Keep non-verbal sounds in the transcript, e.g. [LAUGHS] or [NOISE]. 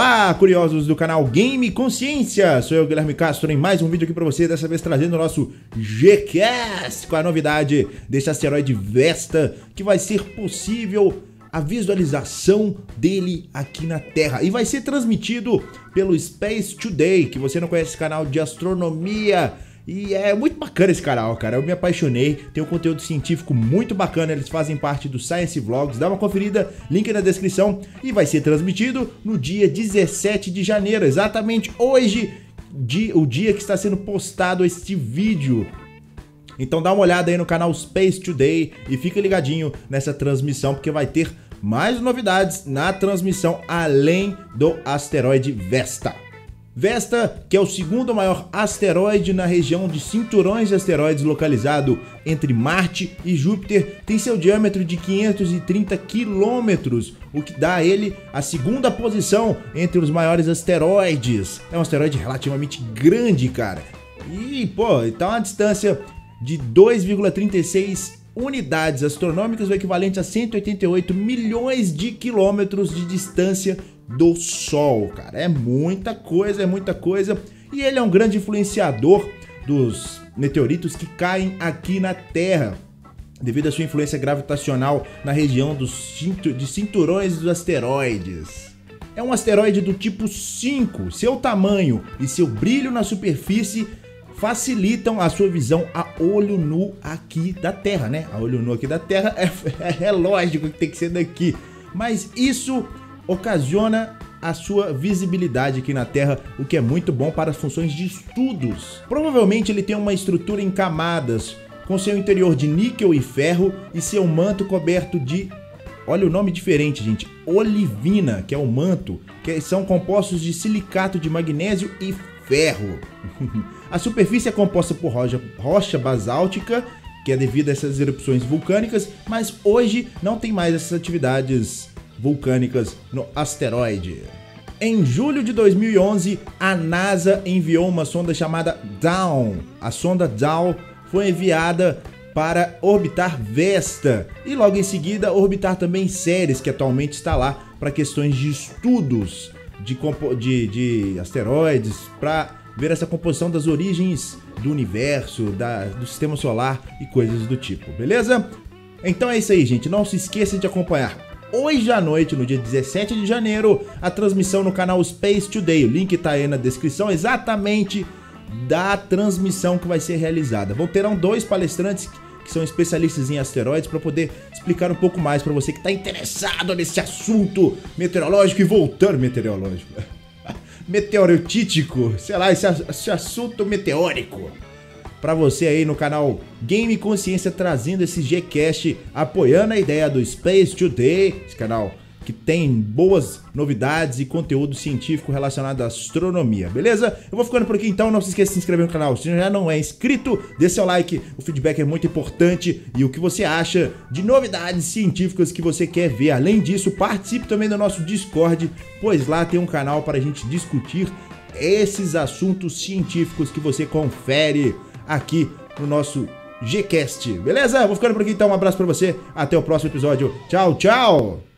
Olá, curiosos do canal Game Consciência! Sou eu, Guilherme Castro, em mais um vídeo aqui para você, dessa vez trazendo o nosso Gcast com a novidade desse asteroide Vesta, que vai ser possível a visualização dele aqui na Terra. E vai ser transmitido pelo Space Today, que você não conhece esse canal de astronomia e é muito bacana esse canal, cara. Eu me apaixonei. Tem um conteúdo científico muito bacana. Eles fazem parte do Science Vlogs. Dá uma conferida, link na descrição. E vai ser transmitido no dia 17 de janeiro, exatamente hoje, o dia que está sendo postado este vídeo. Então dá uma olhada aí no canal Space Today e fica ligadinho nessa transmissão, porque vai ter mais novidades na transmissão além do asteroide Vesta. Vesta, que é o segundo maior asteroide na região de cinturões de asteroides localizado entre Marte e Júpiter, tem seu diâmetro de 530 quilômetros, o que dá a ele a segunda posição entre os maiores asteroides. É um asteroide relativamente grande, cara. E, pô, está uma distância de 2,36 unidades astronômicas, o equivalente a 188 milhões de quilômetros de distância do Sol, cara. É muita coisa, é muita coisa. E ele é um grande influenciador dos meteoritos que caem aqui na Terra, devido à sua influência gravitacional na região dos de cinturões dos asteroides. É um asteroide do tipo 5. Seu tamanho e seu brilho na superfície facilitam a sua visão a olho nu aqui da Terra, né? A olho nu aqui da Terra [LAUGHS] é, é lógico que tem que ser daqui. Mas isso ocasiona a sua visibilidade aqui na Terra, o que é muito bom para as funções de estudos. Provavelmente ele tem uma estrutura em camadas, com seu interior de níquel e ferro e seu manto coberto de Olha o nome diferente, gente. Olivina, que é o manto, que são compostos de silicato de magnésio e ferro. [LAUGHS] a superfície é composta por rocha, rocha basáltica, que é devido a essas erupções vulcânicas, mas hoje não tem mais essas atividades vulcânicas no asteroide. Em julho de 2011, a NASA enviou uma sonda chamada Dawn. A sonda Dawn foi enviada para orbitar Vesta e logo em seguida orbitar também Ceres, que atualmente está lá para questões de estudos de, de, de asteroides, para ver essa composição das origens do universo, da, do sistema solar e coisas do tipo, beleza? Então é isso aí, gente. Não se esqueça de acompanhar hoje à noite, no dia 17 de janeiro, a transmissão no canal Space Today. O link tá aí na descrição exatamente da transmissão que vai ser realizada. Vão terão dois palestrantes que são especialistas em asteroides para poder explicar um pouco mais para você que está interessado nesse assunto meteorológico e voltando meteorológico. [LAUGHS] Meteoritítico, sei lá, esse, esse assunto meteórico para você aí no canal Game Consciência trazendo esse Gcast apoiando a ideia do Space Today, esse canal que tem boas novidades e conteúdo científico relacionado à astronomia, beleza? Eu vou ficando por aqui então, não se esqueça de se inscrever no canal. Se já não é inscrito, dê seu like, o feedback é muito importante e o que você acha de novidades científicas que você quer ver. Além disso, participe também do nosso Discord, pois lá tem um canal para a gente discutir esses assuntos científicos que você confere aqui no nosso Gcast. Beleza? Vou ficando por aqui então. Um abraço para você. Até o próximo episódio. Tchau, tchau.